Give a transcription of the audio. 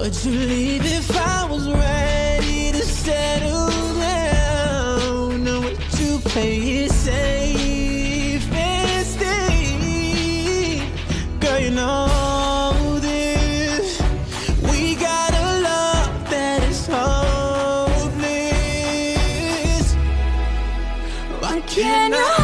Would you leave if I was ready to settle down? Or would you play it safe and stay? Girl, you know this. We got a love that is hopeless. Why can't I?